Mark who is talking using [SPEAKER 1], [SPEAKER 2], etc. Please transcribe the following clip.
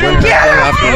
[SPEAKER 1] Yeah.